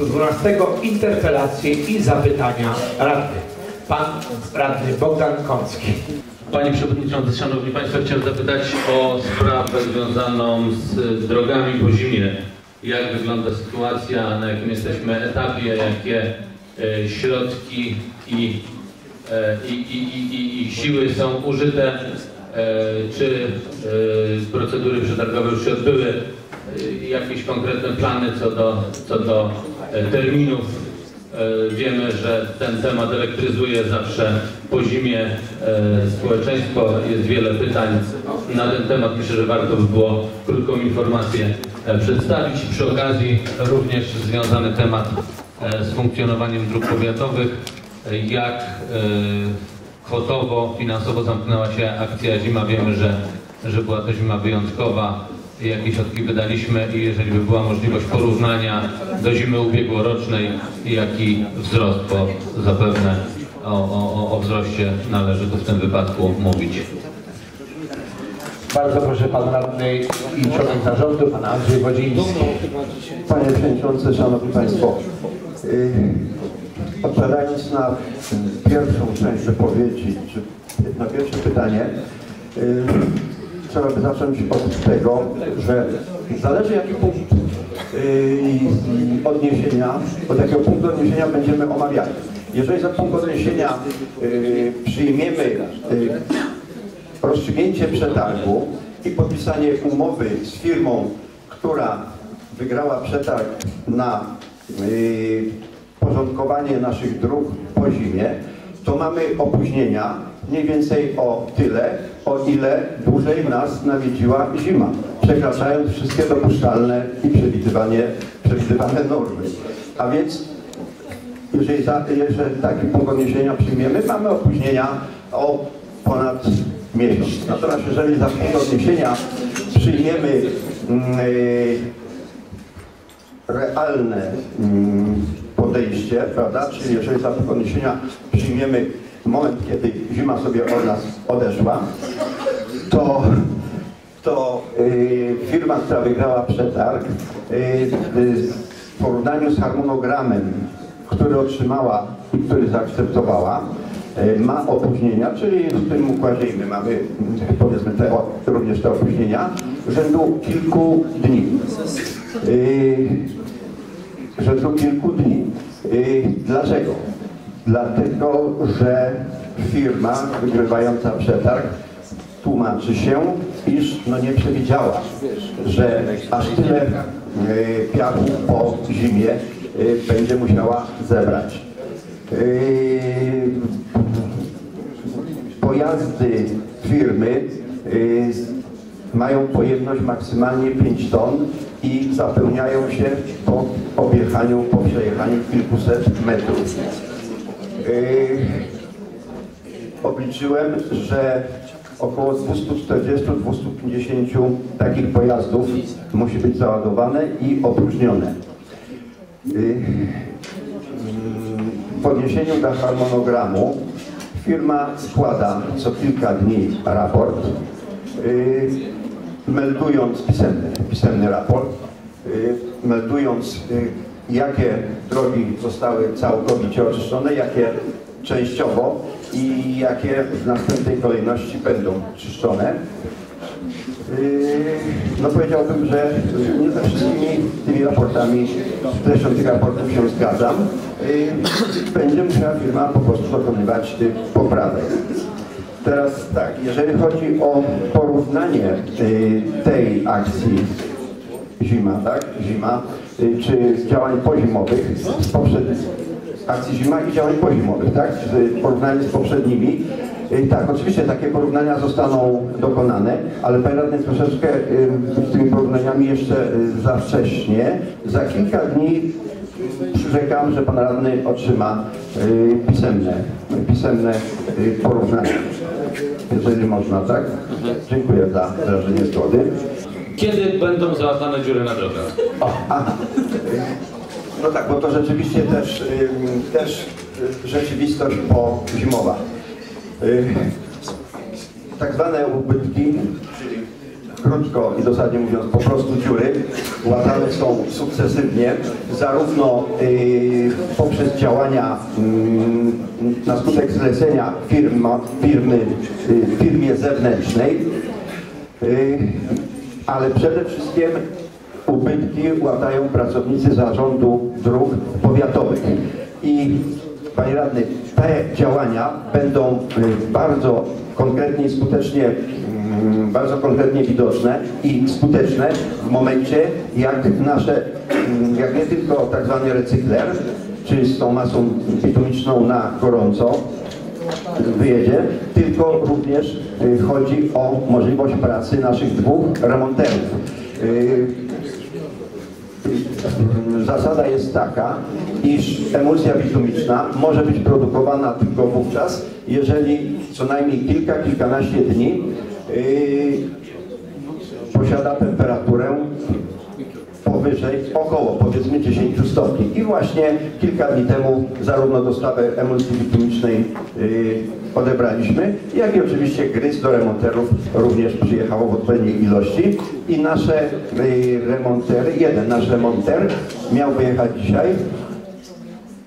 Przechodzimy do punktu 12. Interpelacje i zapytania radnych. Pan radny Bogdan Kącki. Panie Przewodniczący, Szanowni Państwo, chciałem zapytać o sprawę związaną z drogami po zimie. Jak wygląda sytuacja, na jakim jesteśmy etapie, jakie e, środki i, e, i, i, i, i, siły są użyte, e, czy procedury przetargowe już się odbyły, jakieś konkretne plany co do, co do terminów E, Wiemy, że ten temat elektryzuje zawsze po zimie e, społeczeństwo. Jest wiele pytań na ten temat. Myślę, że warto by było krótką informację e, przedstawić. Przy okazji również związany temat e, z funkcjonowaniem dróg powiatowych. E, Jak e, kwotowo, finansowo zamknęła się akcja Zima. Wiemy, że, że była to zima wyjątkowa jakie środki wydaliśmy i jeżeli by była możliwość porównania do zimy ubiegłorocznej, jaki wzrost, bo zapewne o, o, o wzroście należy tu w tym wypadku mówić. Bardzo proszę Pan Radny i członek zarządu, Pan Andrzej Wodziński. Panie Przewodniczący, Szanowni Państwo, yy, odpowiadając na pierwszą część wypowiedzi, czy na pierwsze pytanie, yy, trzeba by zacząć od tego, że zależy jaki punkt yy, odniesienia, od jakiego punktu odniesienia będziemy omawiali. Jeżeli za punkt odniesienia yy, przyjmiemy yy, rozstrzygnięcie przetargu i podpisanie umowy z firmą, która wygrała przetarg na y, porządkowanie naszych dróg po zimie, to mamy opóźnienia mniej więcej o tyle, o ile dłużej nas nawiedziła zima, przekraczając wszystkie dopuszczalne i przewidywanie, przewidywane normy. A więc jeżeli, za, jeżeli taki punkt odniesienia przyjmiemy, mamy opóźnienia o ponad miesiąc. Natomiast jeżeli za punkt odniesienia przyjmiemy mm, y, realne mm, podejście, prawda, czyli jeżeli za punkt odniesienia przyjmiemy moment, kiedy zima sobie od nas odeszła, to to y, firma, która wygrała przetarg, y, y, w porównaniu z harmonogramem, który otrzymała i który zaakceptowała, y, ma opóźnienia, czyli w tym układzie my mamy y, powiedzmy te, również te opóźnienia rzędu kilku dni. Y, rzędu kilku dni. Y, Dlaczego? Dlatego, że firma wygrywająca przetarg tłumaczy się, iż no nie przewidziała, że aż tyle y, piachu po zimie y, będzie musiała zebrać. Y, Pojazdy firmy mają pojemność maksymalnie 5 ton i zapełniają się po objechaniu, po przejechaniu kilkuset metrów. Yy, obliczyłem, że około 240-250 takich pojazdów musi być załadowane i opróżnione. Yy, w odniesieniu do harmonogramu firma składa co kilka dni raport, yy, meldując pisemny, pisemny raport, meldując jakie drogi zostały całkowicie oczyszczone, jakie częściowo i jakie w następnej kolejności będą czyszczone. Yy, No powiedziałbym, że ze wszystkimi tymi raportami, z treścią tych raportów się zgadzam. Yy, Będzie musiała firma po prostu dokonywać tych poprawek. Teraz tak, jeżeli chodzi o porównanie yy, tej akcji zima, tak? Zima, y, czy działań pozimowych z poprzednich akcji zima i działań pozimowych, tak? Z porównanie z poprzednimi. Y, Tak, oczywiście takie porównania zostaną dokonane, ale Panie Radny troszeczkę y, z tymi porównaniami jeszcze y, za wcześnie. Za kilka dni przyrzekam, że Pan Radny otrzyma y, pisemne, pisemne y, porównanie. Jeżeli można, tak? Dziękuję za wyrażenie zgody. Kiedy będą załatane dziury na drogach? No tak, bo to rzeczywiście też, też y, rzeczywistość pozimowa. Y, Tak zwane ubytki, czyli krótko i dosadnie mówiąc, po prostu dziury. Łatane są sukcesywnie, zarówno y, poprzez działania na skutek zlecenia firma, firmy, firmie zewnętrznej, ale przede wszystkim ubytki łatają pracownicy zarządu dróg powiatowych. I Panie Radny, te działania będą y, bardzo konkretnie i skutecznie, mm, bardzo konkretnie widoczne i skuteczne w momencie, jak nasze, mm, jak nie tylko tak zwany recykler, czy z tą masą bitumiczną na gorąco, wyjedzie, tylko również chodzi o możliwość pracy naszych dwóch remonterów. Y, Zasada jest taka, iż emulsja bitumiczna może być produkowana tylko wówczas, jeżeli co najmniej kilka, kilkanaście dni yy, posiada temperaturę powyżej, około powiedzmy 10 stopni. I właśnie kilka dni temu zarówno dostawę emulsji bitumicznej yy, odebraliśmy, jak i oczywiście gryz do remonterów również przyjechało w odpowiedniej ilości. I nasze yy, remontery, jeden nasz remonter miał wyjechać dzisiaj.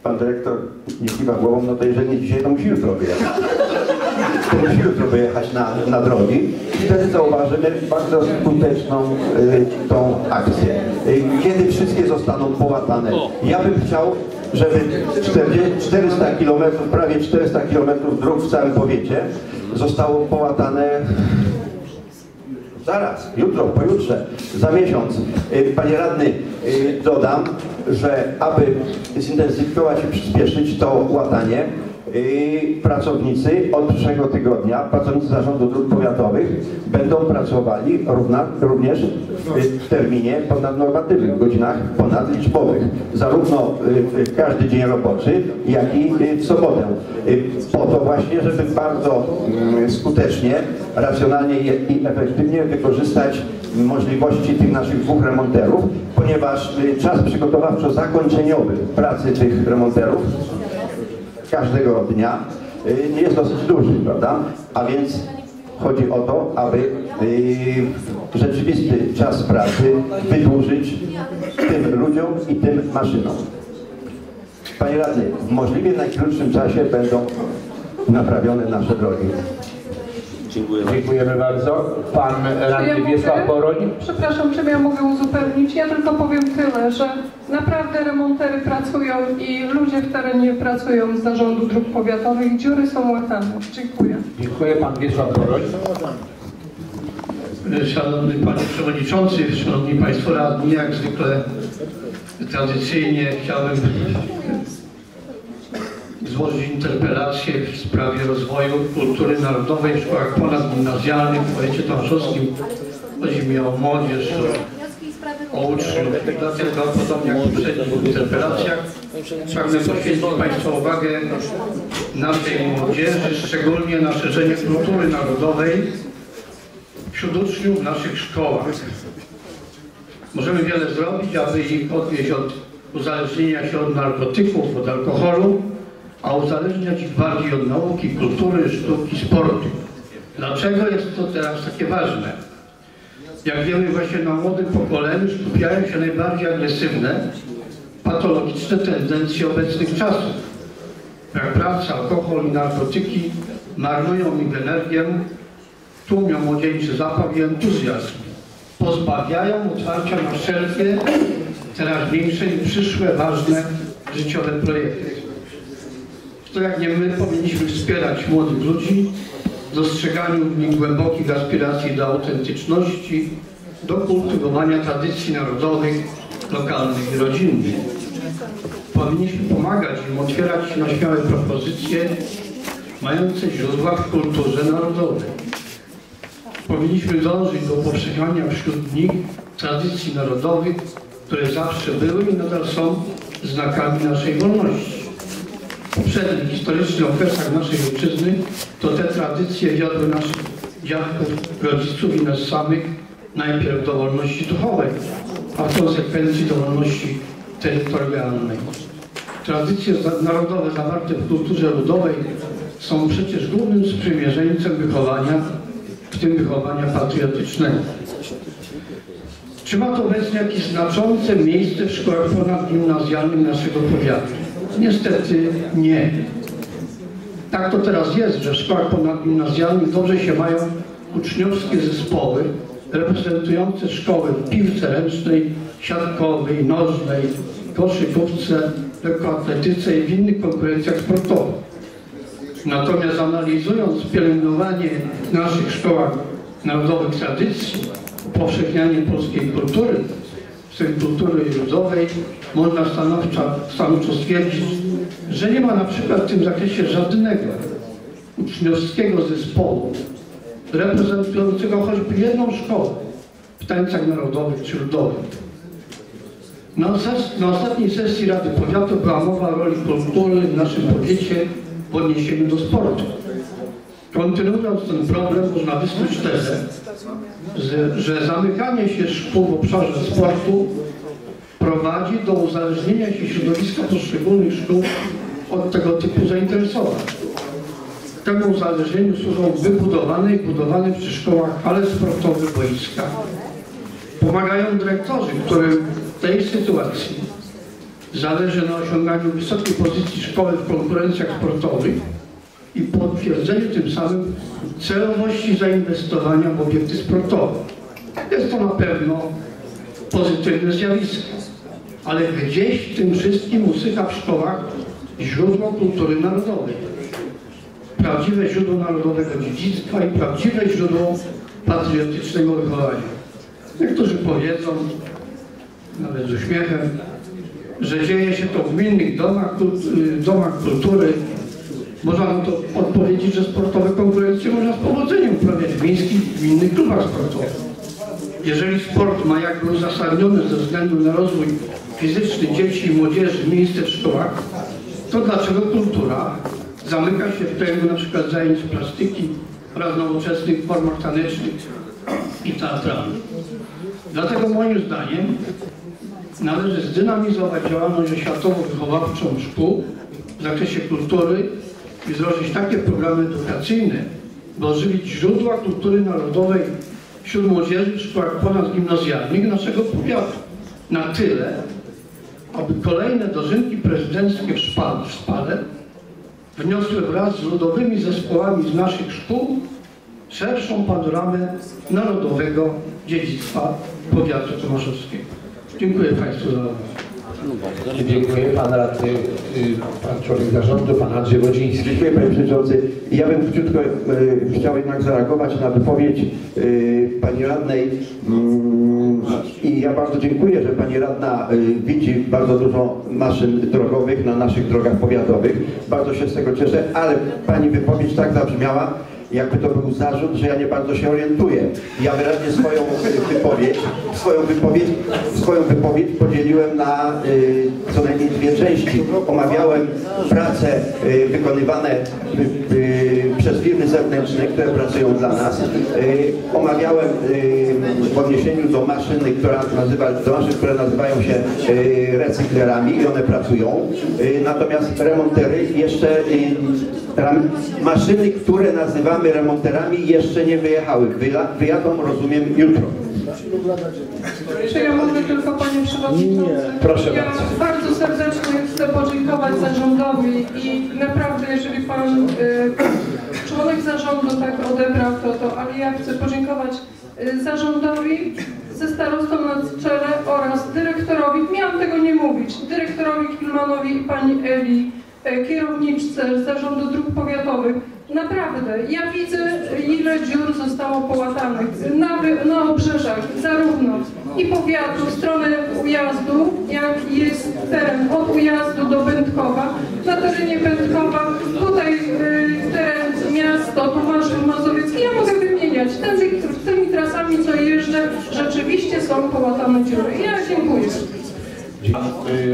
Pan dyrektor nie kiwa głową, no to jeżeli nie dzisiaj, to musi jutro wyjechać musi jutro wyjechać na, na drogi i wtedy zauważymy bardzo skuteczną y, tą akcję. Y, kiedy wszystkie zostaną połatane. Ja bym chciał, żeby 40, 400 km, prawie 400 km dróg w całym powiecie zostało połatane Zaraz, jutro, pojutrze, za miesiąc. Y, Panie radny, y, dodam, że aby zintensyfikować i przyspieszyć to łatanie, pracownicy od przyszłego tygodnia, pracownicy Zarządu Dróg Powiatowych będą pracowali równa, również w terminie ponadnormatywnym, w godzinach ponadliczbowych, zarówno y, w każdy dzień roboczy, jak i y, w sobotę. Y, Po to właśnie, żeby bardzo mm, skutecznie, racjonalnie i efektywnie wykorzystać możliwości tych naszych dwóch remonterów, ponieważ y, czas przygotowawczo-zakończeniowy pracy tych remonterów każdego dnia y, jest dosyć duży, prawda? A więc chodzi o to, aby y, rzeczywisty czas pracy wydłużyć tym ludziom i tym maszynom. Panie Radny, w możliwie najkrótszym czasie będą naprawione nasze drogi. Dziękujemy bardzo. Pan ja radny mogę- Wiesław Boroń. Przepraszam, czy ja mogę uzupełnić? Ja tylko powiem tyle, że naprawdę remontery pracują i ludzie w terenie pracują z zarządu dróg powiatowych. Dziury są łatane. Dziękuję. Dziękuję Pan Wiesław Boroń. Szanowny Panie Przewodniczący, Szanowni Państwo Radni, jak zwykle tradycyjnie chciałbym złożyć interpelację w sprawie rozwoju kultury narodowej w szkołach ponadgimnazjalnych w powiecie tomaszowskim. Chodzi mi o młodzież, o, o uczniów. Dlatego, podobnie jak w poprzednich interpelacjach, pragnę poświęcić Państwa uwagę naszej młodzieży, szczególnie na szerzenie kultury narodowej wśród uczniów w naszych szkołach. Możemy wiele zrobić, aby ich odwieźć od uzależnienia się od narkotyków, od alkoholu, a uzależniać ich bardziej od nauki, kultury, sztuki, sportu. Dlaczego jest to teraz takie ważne? Jak wiemy, właśnie na młodym pokoleniu skupiają się najbardziej agresywne, patologiczne tendencje obecnych czasów. Jak praca, alkohol i narkotyki marnują ich energię, tłumią młodzieńczy zapał i entuzjazm. Pozbawiają otwarcia na wszelkie teraźniejsze i przyszłe ważne życiowe projekty. To jak nie my powinniśmy wspierać młodych ludzi w dostrzeganiu w nich głębokich aspiracji do autentyczności, do kultywowania tradycji narodowych, lokalnych i rodzinnych. Powinniśmy pomagać im otwierać na śmiałe propozycje mające źródła w kulturze narodowej. Powinniśmy dążyć do upowszechniania wśród nich tradycji narodowych, które zawsze były i nadal są znakami naszej wolności. W poprzednich historycznych okresach naszej ojczyzny to te tradycje wiodły naszych dziadków, rodziców i nas samych najpierw do wolności duchowej, a w konsekwencji do wolności terytorialnej. Tradycje narodowe zawarte w kulturze ludowej są przecież głównym sprzymierzeńcem wychowania, w tym wychowania patriotycznego. Czy ma to obecnie jakieś znaczące miejsce w szkołach ponadgimnazjalnych naszego powiatu? Niestety nie. Tak to teraz jest, że w szkołach ponadgimnazjalnych dobrze się mają uczniowskie zespoły reprezentujące szkoły w piłce ręcznej, siatkowej, nożnej, koszykówce, lekkoatletyce i w innych konkurencjach sportowych. Natomiast analizując pielęgnowanie w naszych szkołach narodowych tradycji, upowszechnianie polskiej kultury, w tym kultury ludowej, można stanowczo, stanowczo stwierdzić, że nie ma na przykład w tym zakresie żadnego uczniowskiego zespołu reprezentującego choćby jedną szkołę w tańcach narodowych czy ludowych. Na, ses- na ostatniej sesji Rady Powiatu była mowa o roli kultury w naszym powiecie w odniesieniu do sportu. Kontynuując ten problem, można wysnuć tezę, że, zamykanie się szkół w obszarze sportu prowadzi do uzależnienia się środowiska poszczególnych szkół od tego typu zainteresowań. Temu uzależnieniu służą wybudowane i budowane przy szkołach hale sportowe boiska. Pomagają dyrektorzy, którym w tej sytuacji zależy na osiąganiu wysokiej pozycji szkoły w konkurencjach sportowych i potwierdzeniu tym samym celowości zainwestowania w obiekty sportowe. Jest to na pewno pozytywne zjawisko, ale gdzieś w tym wszystkim usycha w szkołach źródło kultury narodowej. Prawdziwe źródło narodowego dziedzictwa i prawdziwe źródło patriotycznego wychowania. Niektórzy powiedzą, nawet z uśmiechem, że dzieje się to w gminnych domach, y, domach kultury. Można na to odpowiedzieć, że sportowe konkurencje można z powodzeniem uprawiać w miejskich gminnych klubach sportowych. Jeżeli sport ma jakby uzasadniony ze względu na rozwój fizyczny dzieci i młodzieży miejsce w szkołach, to dlaczego kultura zamyka się w kręgu na przykład zajęć plastyki oraz nowoczesnych formach tanecznych i teatralnych? Dlatego moim zdaniem należy zdynamizować działalność oświatowo-wychowawczą szkół w zakresie kultury i wdrożyć takie programy edukacyjne, by ożywić źródła kultury narodowej wśród młodzieży w szkołach ponadgimnazjalnych naszego powiatu. Na tyle, aby kolejne dożynki prezydenckie w szpale, w szpale wniosły wraz z ludowymi zespołami z naszych szkół szerszą panoramę narodowego dziedzictwa powiatu tomaszowskiego. Dziękuję Państwu za uwagę. Dziękuję. Pan radny, y, pan człowiek zarządu, pan Andrzej Wodziński. Dziękuję Panie Przewodniczący. Ja bym króciutko e, chciał jednak zareagować na wypowiedź e, Pani Radnej Mm, i ja bardzo dziękuję, że Pani Radna widzi bardzo dużo maszyn drogowych na naszych drogach powiatowych. Bardzo się z tego cieszę, ale Pani wypowiedź tak zabrzmiała, jakby to był zarzut, że ja nie bardzo się orientuję. Ja wyraźnie swoją wypowiedź, swoją wypowiedź, swoją wypowiedź podzieliłem na y, co najmniej dwie części. Omawiałem prace y, wykonywane y, y, przez firmy zewnętrzne, które pracują dla nas. Y, omawiałem y, w odniesieniu do maszyny, która nazywa, do maszyn, które nazywają się recyklerami i one pracują. Natomiast remontery jeszcze maszyny, które nazywamy remonterami jeszcze nie wyjechały. Wyja, wyjadą, rozumiem, jutro. Czy ja mogę tylko Panie Przewodniczący? Proszę ja bardzo. bardzo serdecznie chcę podziękować zarządowi i naprawdę jeżeli Pan y, członek zarządu tak odebrał to, to, ale ja chcę podziękować y, zarządowi ze starostą na czele oraz dyrektorowi, miałam tego nie mówić, dyrektorowi Kilmanowi i Pani Eli, kierowniczce Zarządu Dróg Powiatowych. Naprawdę, ja widzę ile dziur zostało połatanych na, na obrzeżach, zarówno i powiatu, w stronę ujazdu, jak jest teren od ujazdu do Będkowa, na terenie Będkowa, tutaj y, teren miasto, Tomaszów Mazowiecki, ja mogę wymieniać, Tędy, tymi trasami co jeżdżę, rzeczywiście są połatane dziury. Ja dziękuję.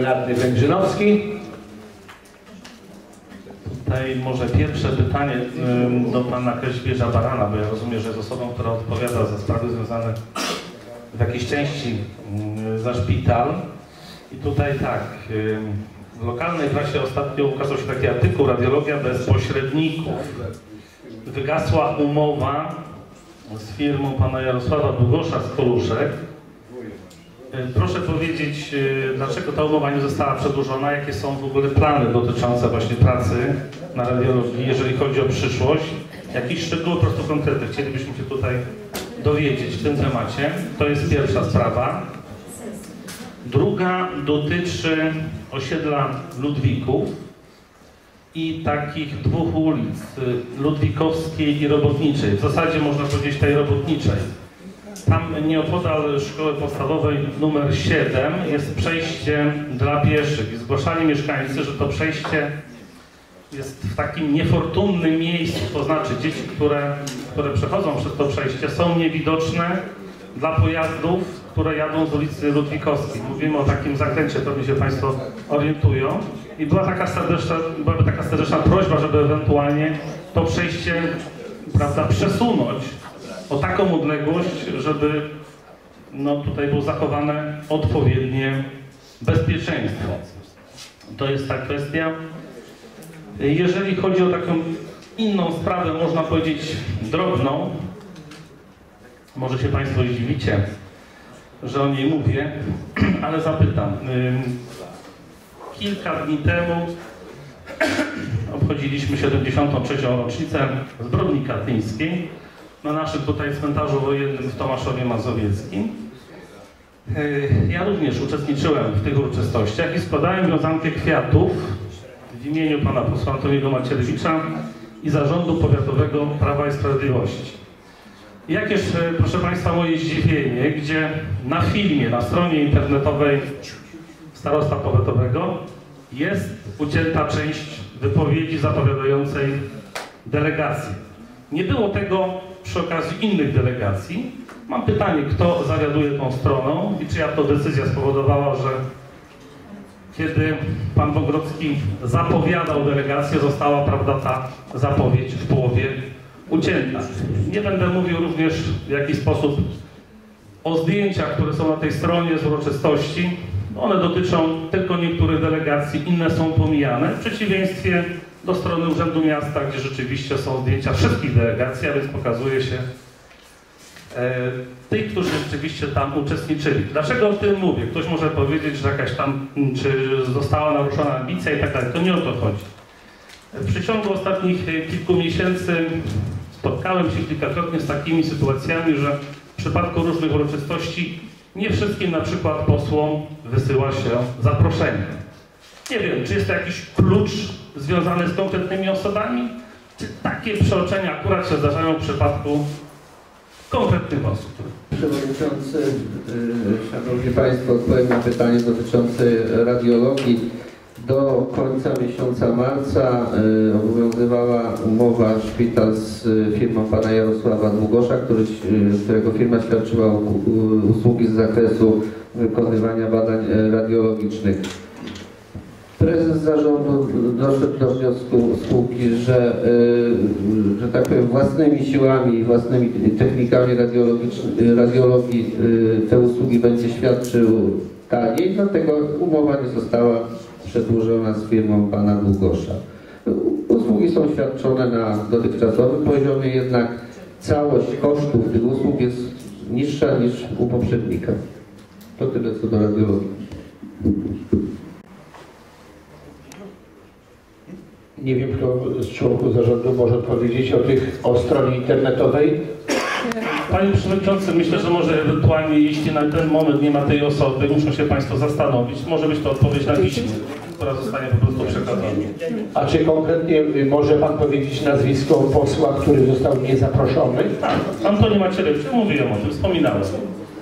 Radny Węgrzynowski. Tutaj może pierwsze pytanie do pana Kazimierza Barana, bo ja rozumiem, że jest osobą, która odpowiada za sprawy związane w jakiejś części za szpital. I tutaj tak, w lokalnej prasie ostatnio ukazał się taki artykuł Radiologia bez pośredników. Wygasła umowa z firmą pana Jarosława Długosza z Koluszek Proszę powiedzieć, y, dlaczego ta umowa nie została przedłużona, jakie są w ogóle plany dotyczące właśnie pracy na radiologii, jeżeli chodzi o przyszłość. Jakieś szczegóły, po prostu konkrety chcielibyśmy się tutaj dowiedzieć w tym temacie. To jest pierwsza sprawa. Druga dotyczy osiedla Ludwików i takich dwóch ulic, y, Ludwikowskiej i Robotniczej. W zasadzie można powiedzieć tej Robotniczej. Tam nieopodal szkoły podstawowej numer 7 jest przejście dla pieszych i zgłaszali mieszkańcy, że to przejście jest w takim niefortunnym miejscu, to znaczy dzieci, które, które przechodzą przez to przejście są niewidoczne dla pojazdów, które jadą z ulicy Ludwikowskiej. Mówimy o takim zakręcie, pewnie się Państwo orientują. I była taka serdeczna, byłaby taka serdeczna prośba, żeby ewentualnie to przejście prawda, przesunąć o taką odległość, żeby no, tutaj było zachowane odpowiednie bezpieczeństwo. To jest ta kwestia. Jeżeli chodzi o taką inną sprawę, można powiedzieć drobną, może się Państwo zdziwicie, że o niej mówię, ale zapytam. Kilka dni temu obchodziliśmy 73. rocznicę zbrodni katyńskiej na naszym tutaj cmentarzu wojennym w Tomaszowie Mazowieckim. Yy, Ja również uczestniczyłem w tych uroczystościach i składałem wiązankę kwiatów w imieniu pana posła Antoniego Macierewicza i Zarządu Powiatowego Prawa i Sprawiedliwości. Jakież, e, proszę Państwa, moje zdziwienie, gdzie na filmie, na stronie internetowej starosta powiatowego jest ucięta część wypowiedzi zapowiadającej delegację. Nie było tego przy okazji innych delegacji. Mam pytanie, kto zawiaduje tą stroną i czyja to decyzja spowodowała, że kiedy pan Bogrodzki zapowiadał delegację, została, prawda, ta zapowiedź w połowie ucięta. Nie będę mówił również w jaki sposób o zdjęciach, które są na tej stronie z uroczystości. One dotyczą tylko niektórych delegacji, inne są pomijane, w przeciwieństwie do strony Urzędu Miasta, gdzie rzeczywiście są zdjęcia wszystkich delegacji, a więc pokazuje się e, tych, którzy rzeczywiście tam uczestniczyli. Dlaczego o tym mówię? Ktoś może powiedzieć, że jakaś tam, m, czy została naruszona ambicja i tak dalej. To nie o to chodzi. W przeciągu ostatnich e, kilku miesięcy spotkałem się kilkakrotnie z takimi sytuacjami, że w przypadku różnych uroczystości nie wszystkim na przykład posłom wysyła się zaproszenie. Nie wiem, czy jest jakiś klucz związany z konkretnymi osobami, czy takie przeoczenia akurat się zdarzają w przypadku konkretnych osób. Przewodniczący, y, Szanowni Państwo, odpowiem na pytanie dotyczące radiologii. Do końca miesiąca marca y, obowiązywała umowa szpital z y, firmą pana Jarosława Długosza, który, y, którego firma świadczyła usługi z zakresu wykonywania badań radiologicznych. Prezes zarządu doszedł do wniosku spółki, że, że tak powiem, własnymi siłami własnymi technikami radiologii te usługi będzie świadczył taniej, dlatego umowa nie została przedłużona z firmą pana Długosza. Usługi są świadczone na dotychczasowym poziomie, jednak całość kosztów tych usług jest niższa niż u poprzednika. To tyle co do radiologii. Nie wiem, kto z członków zarządu może odpowiedzieć o tych, o stronie internetowej. Panie Przewodniczący, myślę, że może ewentualnie, jeśli na ten moment nie ma tej osoby, muszą się Państwo zastanowić. Może być to odpowiedź na piśmie, która zostanie po prostu przekazana. A czy konkretnie y, może Pan powiedzieć nazwisko posła, który został niezaproszony? Tak, Antoni Macierewicz, mówiłem o tym, wspominałem.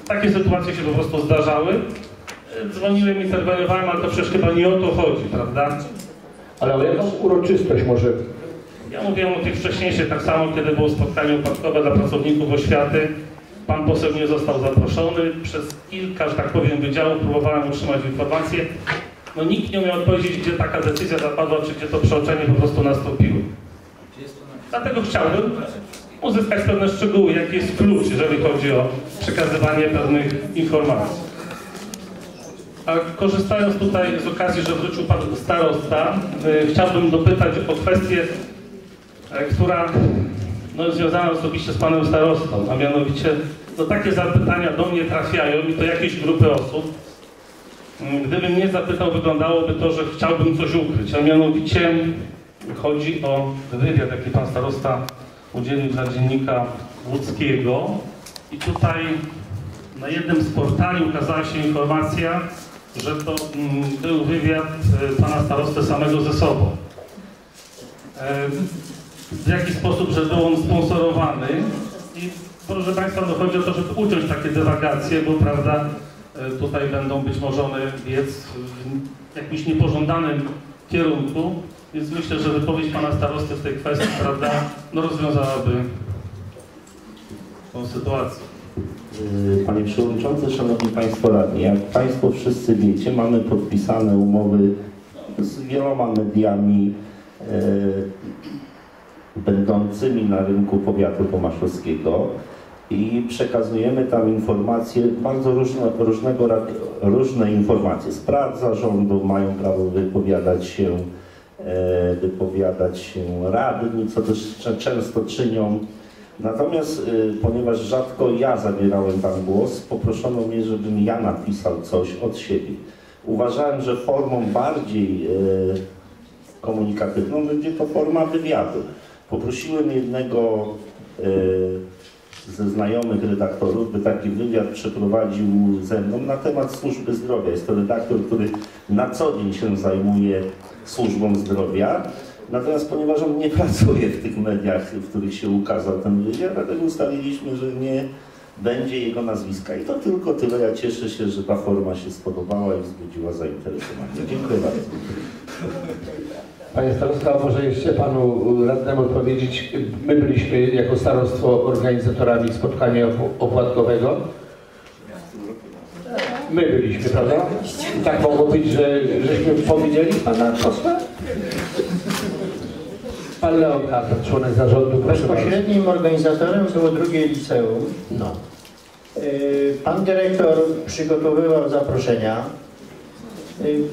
Takie sytuacje się po prostu zdarzały. Dzwoniłem, interweniowałem, ale to przecież chyba nie o to chodzi, prawda? Ale o jaką uroczystość może? Ja mówiłem o tych wcześniejszych, tak samo kiedy było spotkanie upadkowe dla pracowników oświaty. Pan poseł nie został zaproszony. Przez kilka, że tak powiem, wydziałów próbowałem otrzymać informacje. No nikt nie umiał odpowiedzieć, gdzie taka decyzja zapadła, czy gdzie to przeoczenie po prostu nastąpiło. Dlatego chciałbym uzyskać pewne szczegóły, jaki jest klucz, jeżeli chodzi o przekazywanie pewnych informacji. A korzystając tutaj z okazji, że wrócił Pan starosta, y, chciałbym dopytać o kwestię, która no, związana osobiście z Panem starostą, a mianowicie no takie zapytania do mnie trafiają i to jakieś grupy osób. Mm, Gdybym mnie zapytał, wyglądałoby to, że chciałbym coś ukryć, a mianowicie chodzi o wywiad, jaki pan starosta udzielił dla dziennika łódzkiego i tutaj na jednym z portali ukazała się informacja, że to mm, był wywiad e, pana starosty samego ze sobą. W jaki sposób, że był on sponsorowany i proszę Państwa, no chodzi o to, żeby uciąć takie dywagacje, bo prawda, e, tutaj będą być może one biec w jakimś niepożądanym kierunku, więc myślę, że wypowiedź pana starosty w tej kwestii, prawda, no rozwiązałaby tą sytuację. Y, Panie Przewodniczący, Szanowni Państwo Radni, jak Państwo wszyscy wiecie, mamy podpisane umowy z wieloma mediami e, będącymi na rynku powiatu tomaszowskiego i przekazujemy tam informacje, bardzo różne, różnego, różne informacje. Z prac zarządu mają prawo wypowiadać się, e, wypowiadać się radni, co też często czynią. Natomiast y, ponieważ rzadko ja zabierałem tam głos, poproszono mnie, żebym ja napisał coś od siebie. Uważałem, że formą bardziej y, komunikatywną będzie to forma wywiadu. Poprosiłem jednego y, ze znajomych redaktorów, by taki wywiad przeprowadził ze mną na temat służby zdrowia. Jest to redaktor, który na co dzień się zajmuje służbą zdrowia. Natomiast ponieważ on nie pracuje w tych mediach, w których się ukazał ten wywiad, dlatego ustaliliśmy, że nie będzie jego nazwiska. I to tylko tyle. Ja cieszę się, że ta forma się spodobała i wzbudziła zainteresowanie. Dziękuję bardzo. Panie starosta, może jeszcze panu radnemu odpowiedzieć. My byliśmy jako starostwo organizatorami spotkania op- opłatkowego. My byliśmy, prawda? Tak mogło być, że żeśmy pominęli pana posła? Karpet, członek zarządu. Bezpośrednim organizatorem było drugie liceum. No. Y, Pan dyrektor przygotowywał zaproszenia. Y,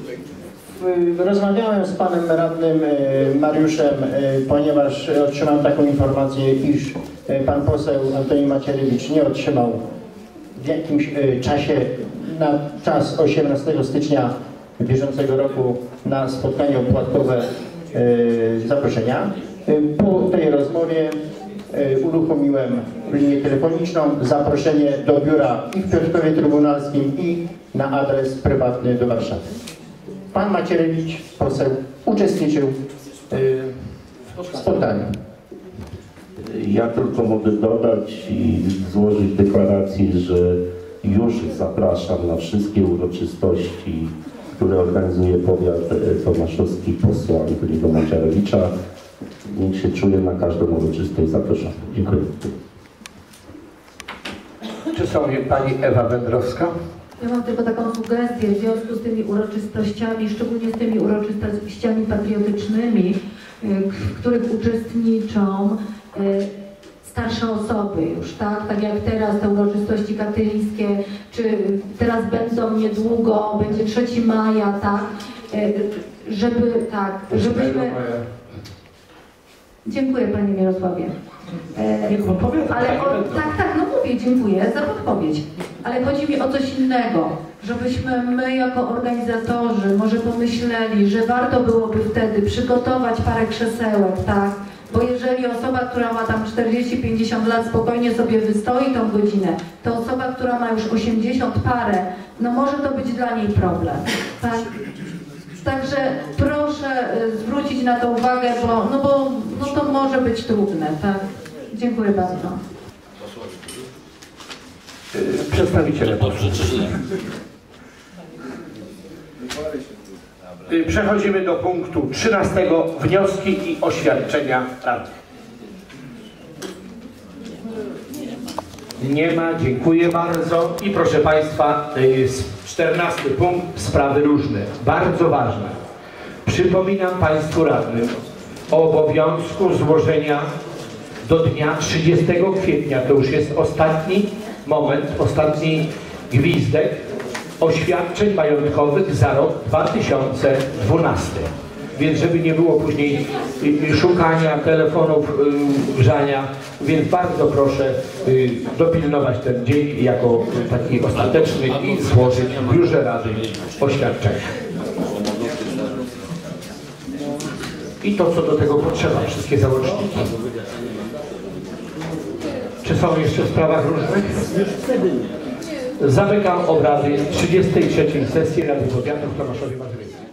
Rozmawiałem z panem radnym y, Mariuszem, ponieważ otrzymałem taką informację, iż pan poseł Antoni Macierewicz nie otrzymał w jakimś czasie, na czas 18 stycznia bieżącego roku na spotkanie opłatkowe zaproszenia. Y, Po tej rozmowie y, uruchomiłem linię telefoniczną, zaproszenie do biura i w Piotrkowie Trybunalskim i na adres prywatny do Warszawy. Pan Macierewicz, poseł, uczestniczył w spotkaniu. Ja tylko mogę dodać i złożyć deklarację, że już zapraszam na wszystkie uroczystości, które organizuje powiat e, tomaszowski posła Antoniego Macierewicza. Niech się czuje na każdą uroczystość zapraszam. Dziękuję. Czy są pani Ewa Wędrowska? Ja mam tylko taką sugestię w związku z tymi uroczystościami, szczególnie z tymi uroczystościami patriotycznymi, y, w których uczestniczą y, starsze osoby już, tak? Tak jak teraz te uroczystości katyńskie, czy teraz będą niedługo, będzie 3 maja, tak? Y, Żeby, tak, żebyśmy... Dziękuję Panie Mirosławie. E, Niech pan powie. ale o, tak, tak, no mówię, dziękuję za podpowiedź. Ale chodzi mi o coś innego, żebyśmy my jako organizatorzy może pomyśleli, że warto byłoby wtedy przygotować parę krzesełek, tak? Bo jeżeli osoba, która ma tam 40-50 lat spokojnie sobie wystoi tą godzinę, to osoba, która ma już 80 parę, no może to być dla niej problem, tak? Także proszę y, zwrócić na to uwagę, bo, no bo no to może być trudne, tak? Dziękuję bardzo. Przedstawiciele. Y, Przechodzimy do punktu 13. Wnioski i oświadczenia radnych. Nie ma, dziękuję bardzo. I proszę Państwa, y, s- 14 punkt, sprawy różne, bardzo ważne. Przypominam Państwu radnym o obowiązku złożenia do dnia 30 kwietnia, to już jest ostatni moment, ostatni gwizdek, oświadczeń majątkowych za rok 2012. więc żeby nie było później szukania telefonów, y, grzania, więc bardzo proszę y, dopilnować ten dzień jako taki ostateczny i złożyć w biurze Rady oświadczenie. I to, co do tego potrzeba, wszystkie załączniki. Czy są jeszcze w sprawach różnych? Zamykam obrady 33 sesji Rady Powiatu w Tomaszowie Mazowieckim.